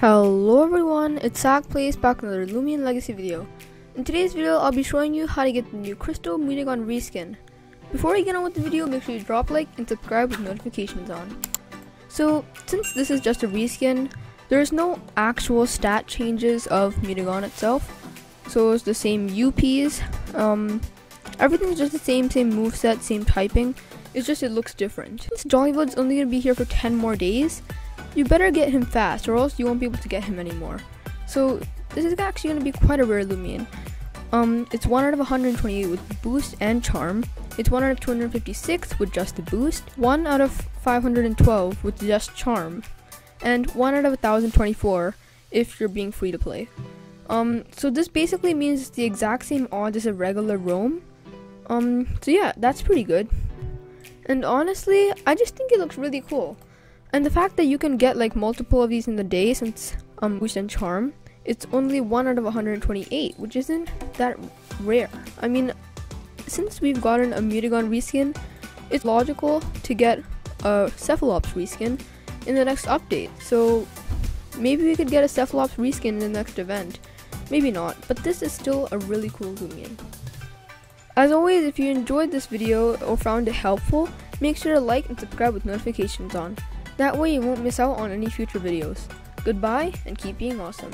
Hello everyone, it's Sak Plays back another Loomian Legacy video. In today's video, I'll be showing you how to get the new Crystal Mutagon reskin. Before we get on with the video, make sure you drop like and subscribe with notifications on. So, since this is just a reskin, there is no actual stat changes of Mutagon itself. So it's the same UPs, um, everything's just the same, same moveset, same typing. It's just it looks different. Since Jollywood's only gonna be here for 10 more days, you better get him fast or else you won't be able to get him anymore. So this is actually going to be quite a rare Loomian. Um, it's 1 out of 128 with boost and charm. It's 1 out of 256 with just the boost. 1 out of 512 with just charm. And 1 out of 1024 if you're being free to play. Um, so this basically means it's the exact same odds as a regular roam. Um, so yeah, that's pretty good. And honestly, I just think it looks really cool. And the fact that you can get like multiple of these in the day since um boost and charm, it's only one out of 128, which isn't that rare. I mean, since we've gotten a Mutagon reskin, it's logical to get a Cephalops reskin in the next update. So maybe we could get a Cephalops reskin in the next event. Maybe not, but this is still a really cool Loomian. As always, if you enjoyed this video or found it helpful, make sure to like and subscribe with notifications on. That way you won't miss out on any future videos. Goodbye and keep being awesome.